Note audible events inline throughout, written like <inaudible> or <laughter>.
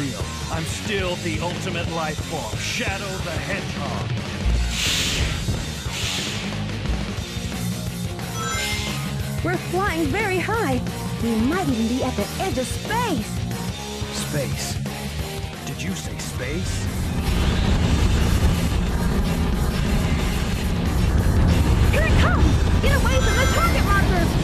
I'm real. I'm still the ultimate life form, Shadow the Hedgehog. We're flying very high. We might even be at the edge of space. Space. Did you say space? Here it comes! Get away from the target markers!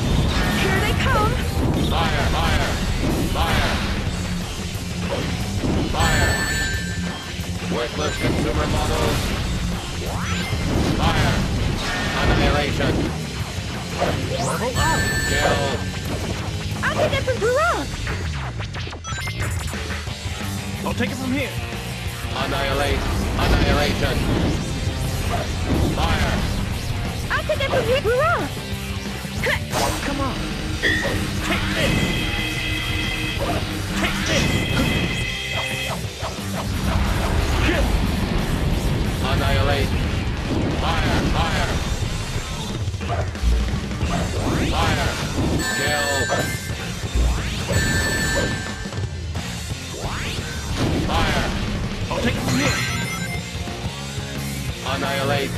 Annihilate.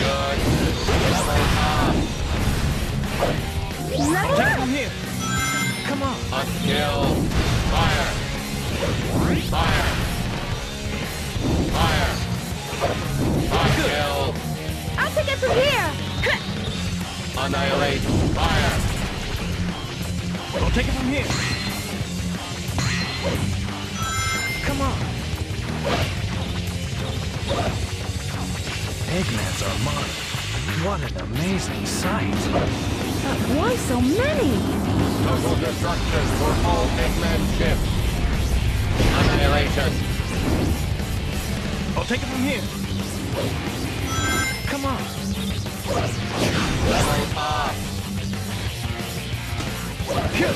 Good. Level up. Level Take it up! from here. Come on. Unkill. Fire. Fire. Fire. Unkill. I'll take it from here! Annihilate. Fire. I'll take it from here. Come on. Eggmans are mine. What an amazing sight. But why so many? Total destruction for all Eggman ships. Annihilation. I'll take it from here. Come on. Level up. Kill.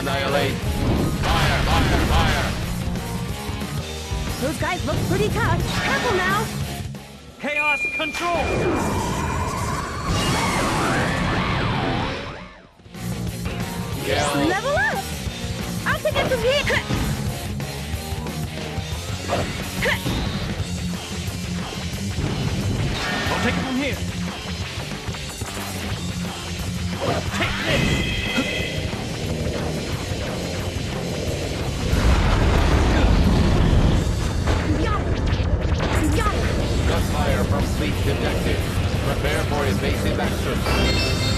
Annihilate. Fire, fire, fire. Those guys look pretty tough. Careful now! Chaos control. Kill. Level up! I'll take it from here! I'll take it from here. From fleet. Prepare for evasive action.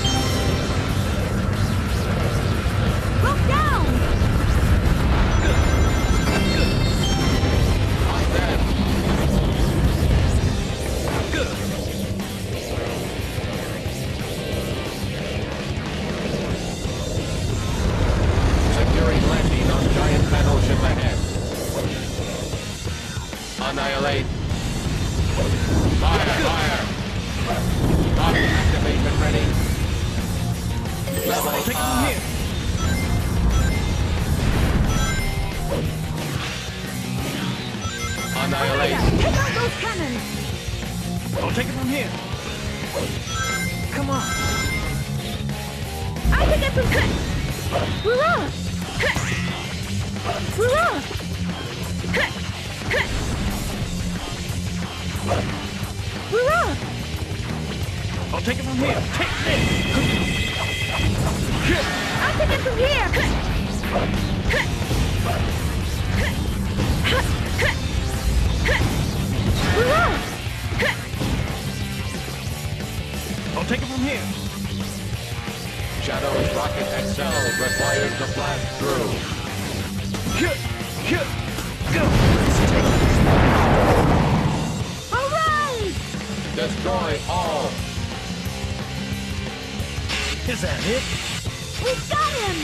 Take this. I'll take it from here! I'll take it from here. Shadow's rocket XL requires the blast through. Kill. Go. Destroy all. Is that it? We've got him!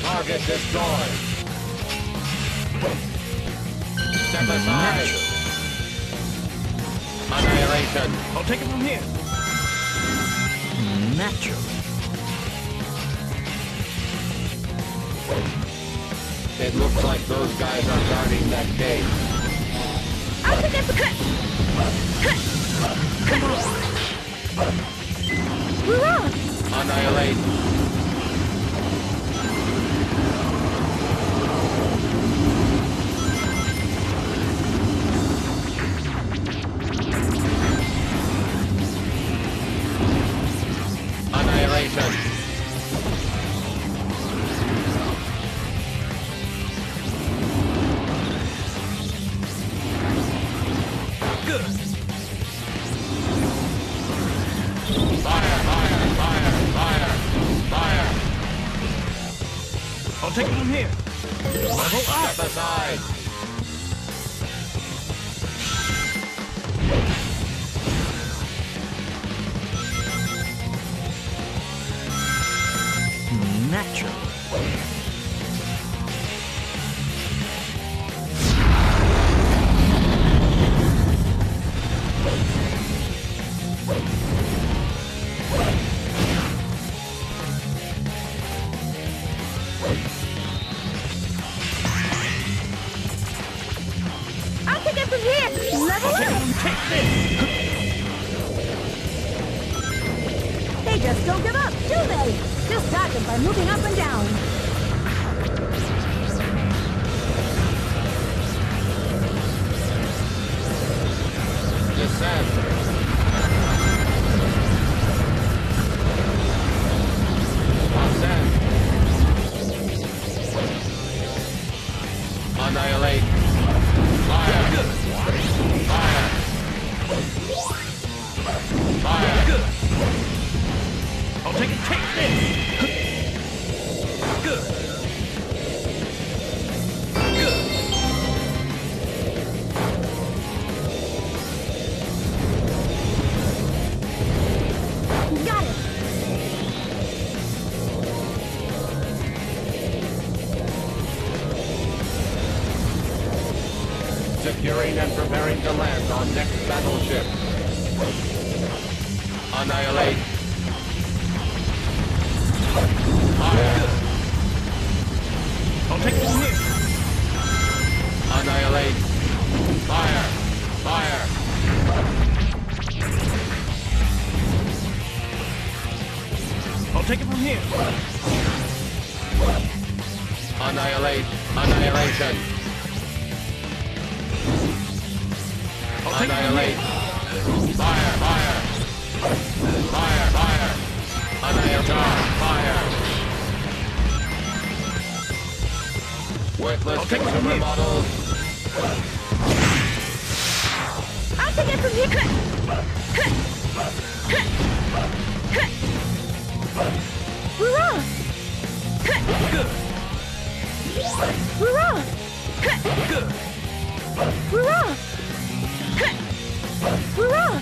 Target destroyed. Step aside. Annihilation. I'll take it from here. Natural. It looks like those guys are guarding that gate. I'll take it Hurrah! Annihilate. Take. Take this. Good. I'll take it from Annihilate. here. Fire. Fire. Fire. Fire. Annihilate. Fire. Worthless consumer models. I'll take it from consumer here. models. I'll take it from here! Hurrah!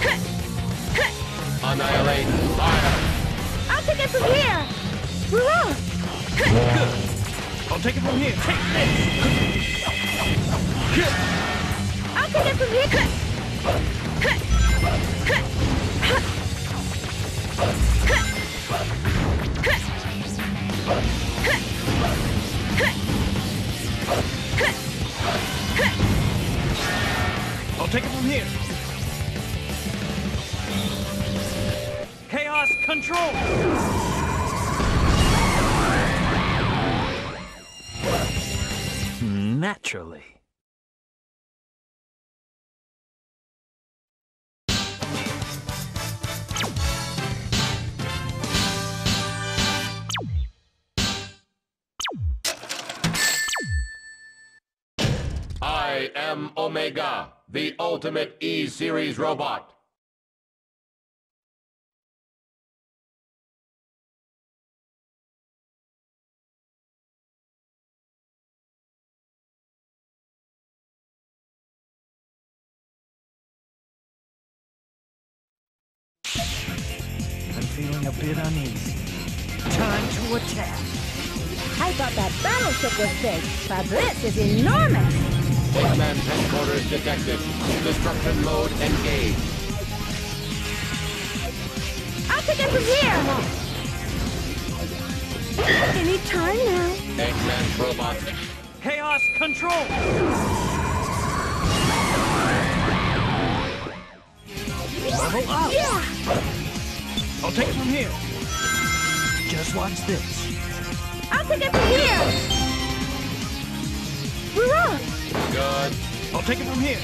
Good. Hurrah! Good. Hurrah! Hurrah! Annihilate. Fire. I'll take it from here! Hurrah! Good. I'll take it from here. Take this. I'll take it from here! Naturally. I am Omega, the ultimate E-Series robot. A bit uneasy. Time to attack. I thought that battleship was big, but this is enormous! Eggman's headquarters detected. Destruction mode engaged. I'll take it from here! Any time now. Eggman's robot Chaos control! Level up! Yeah! I'll take it from here. Just watch this. I'll take it from here! We're off! Good. I'll take it from here.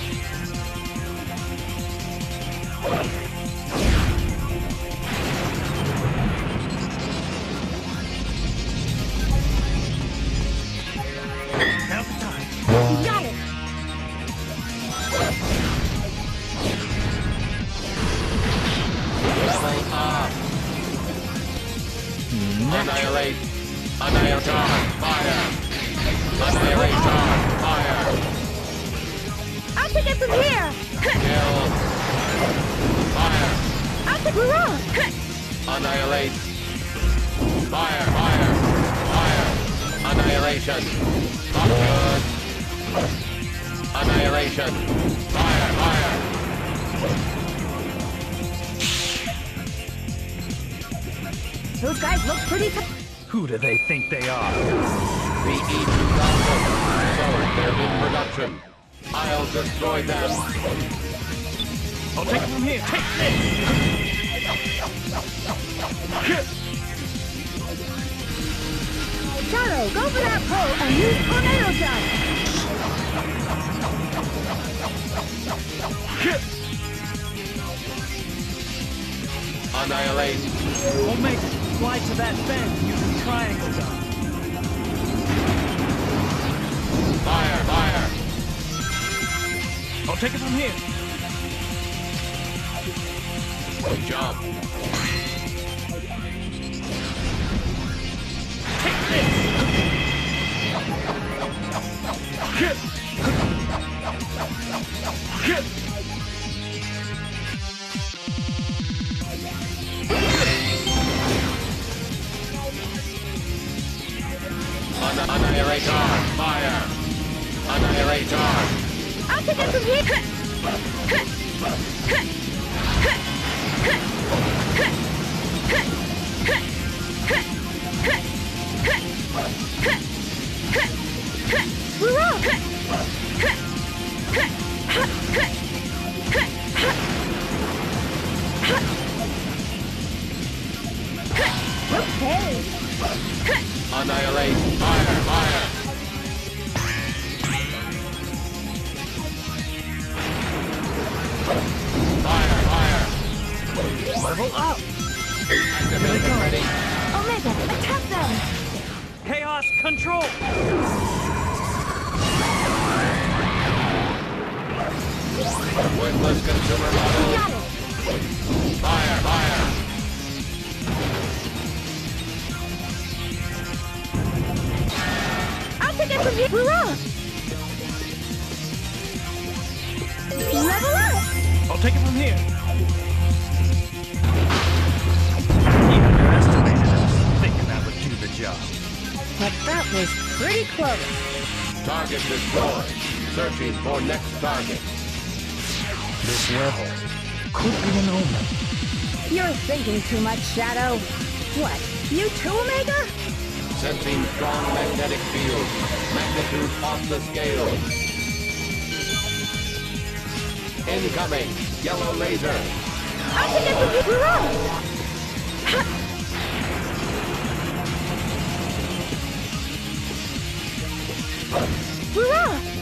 Think they are? The E-2000. So they're in production. I'll destroy them. I'll take it from here. Take this! Shadow, go for that pole and use tornado shot! Annihilate. Omega, fly to that bend using triangle. Fire. Fire. I'll take it from here. Jump. Take this! Anni- Annihilator. Fire. Annihilator. I'll take it from here! Take it from here! We're off! Level up! I'll take it from here. You underestimated us, thinking that would do the job. But that was pretty close. Target destroyed. Searching for next target. This level could be an omen. You're thinking too much, Shadow. What? You too, Omega? Sensing strong magnetic field. Magnitude off the scale. Incoming. Yellow laser. I'll take it from here! We're off!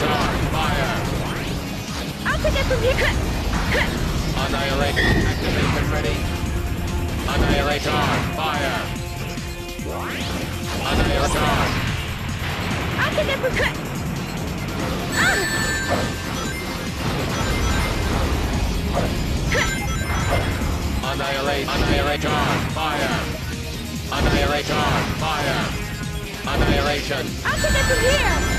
Charge, fire. I'll take it from here. Annihilate, activation ready. Annihilate, fire. Annihilate. I'll take it from here. Annihilate, annihilate, fire. Annihilate, fire. Annihilation. I'll take it from here.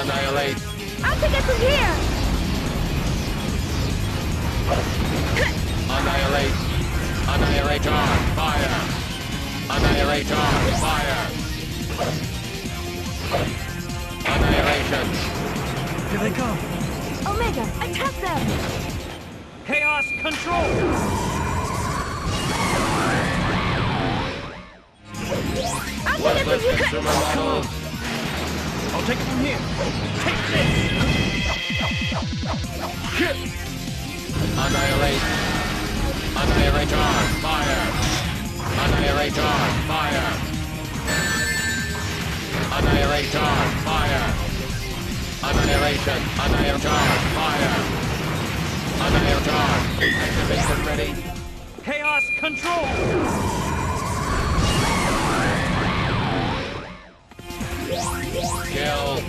Annihilate, I'll take it from here. annihilate. Annihilate, charge, fire. Annihilate, charge, fire. Annihilation. Here they come. Omega, attack them. Chaos control. I'll take it from consumer here. Take it from here. Take this. Annihilate. Annihilate, charge, fire. Annihilate, charge, fire. Annihilate, charge, fire. Annihilation. Annihilate, charge, fire. Annihilate, charge. Activation ready. Chaos control. Kill.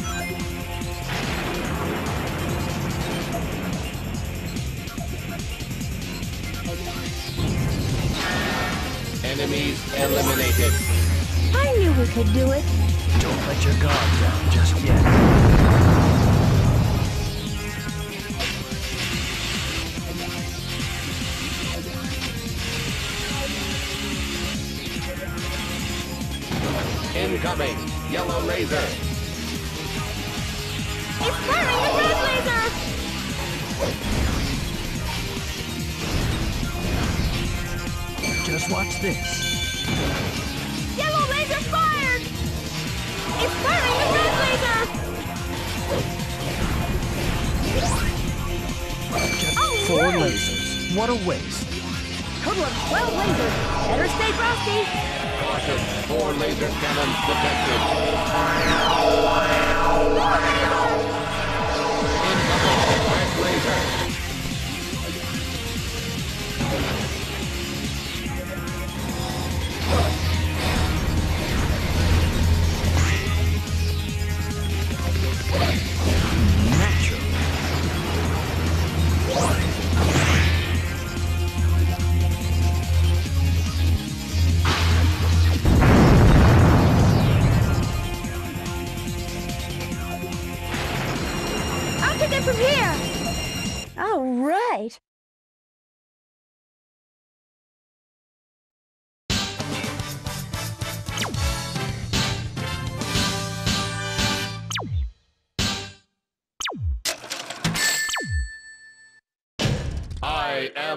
Enemies eliminated. I knew we could do it. Don't let your guard down just yet. Incoming. Yellow laser. It's firing the red laser. Just watch this. Yellow laser fired. It's firing the red laser. Just All four right. lasers. What a waste. Total of 12 lasers. Better stay frosty. Caution. Four laser cannons detected. Incoming. Red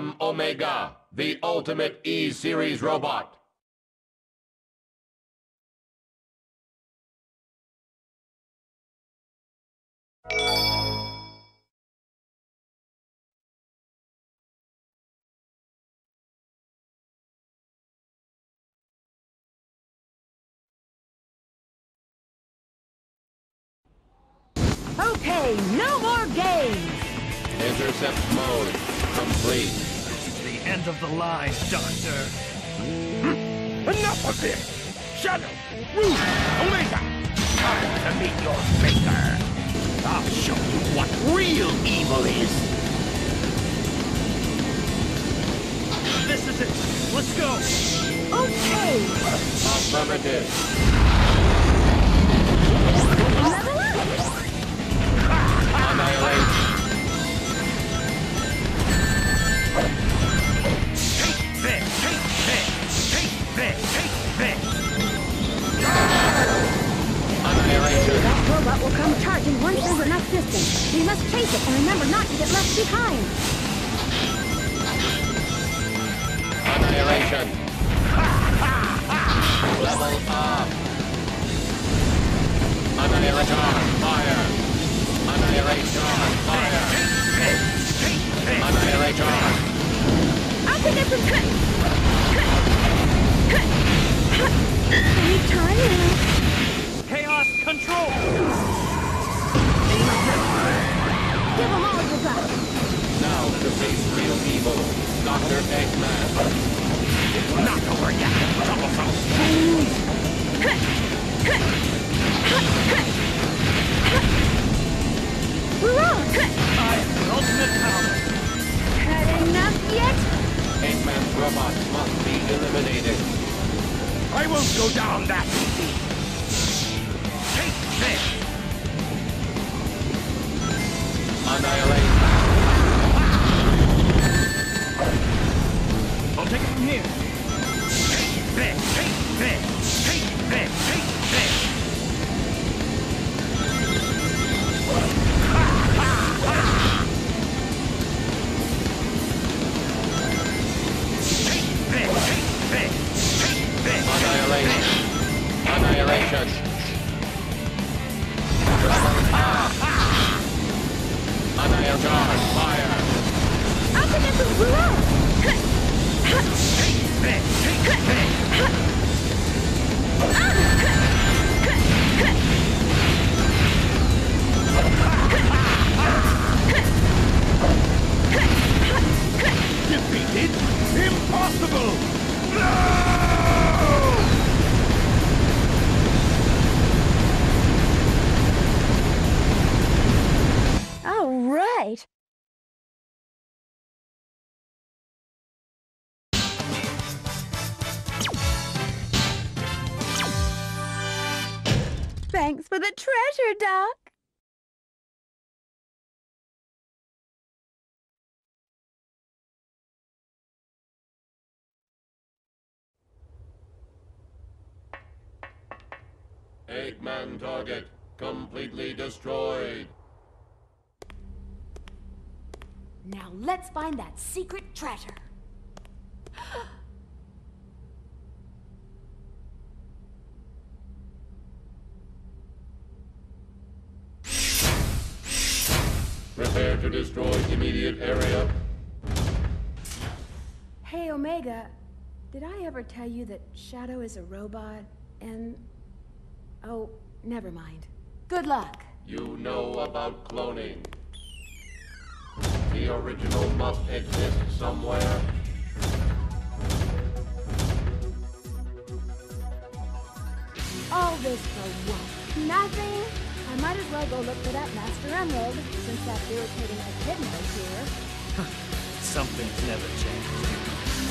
am Omega, the ultimate E-Series robot. Okay, no more games! Intercept mode complete. This is The end of the line, Doctor. Enough of this! Shadow! Rouge! Omega! Time to meet your maker! I'll show you what real evil is! This is it! Let's go! Okay! Affirmative. Level up! Annihilate. Will come charging once there's enough distance. We must chase it and remember not to get left behind. Annihilation. Level up. Annihilation. Fire. Annihilation. Fire. Annihilation. I'll take it from cut! Cut! Cut! Any time now. Chaos control! Give them all your back. Now to face real evil. Dr. Eggman. Not over yet, troublesome! We're on! I am the ultimate power! Cut enough yet? Eggman's robot must be eliminated. I won't go down that easy! For the treasure, Doc! Eggman target completely destroyed. Now let's find that secret treasure. <gasps> Prepare to destroy immediate area. Hey, Omega, did I ever tell you that Shadow is a robot and... Oh, never mind. Good luck. You know about cloning. The original must exist somewhere. All this for what? Nothing? I might as well go look for that Master Emerald, since that irritating echidna is here. Something's never changed.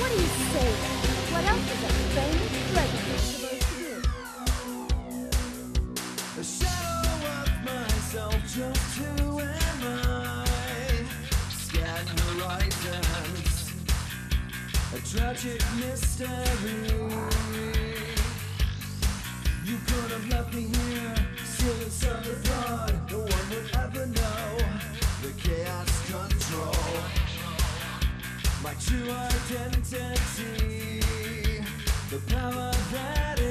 What do you say then? What else is a famous president supposed to do? A shadow of myself, just who am I? Scan horizons, a tragic mystery. You could have left me here, My true identity. The power that is